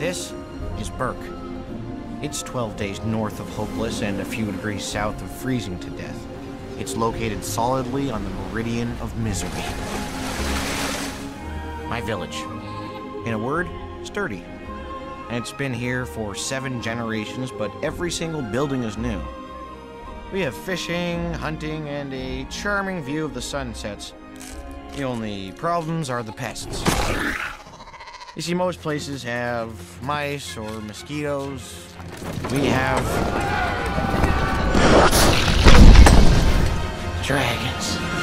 This is Berk. It's 12 days north of Hopeless and a few degrees south of freezing to death. It's located solidly on the meridian of misery. My village. In a word, sturdy. And it's been here for seven generations, but every single building is new. We have fishing, hunting, and a charming view of the sunsets. The only problems are the pests. You see, most places have mice or mosquitoes. We have. dragons.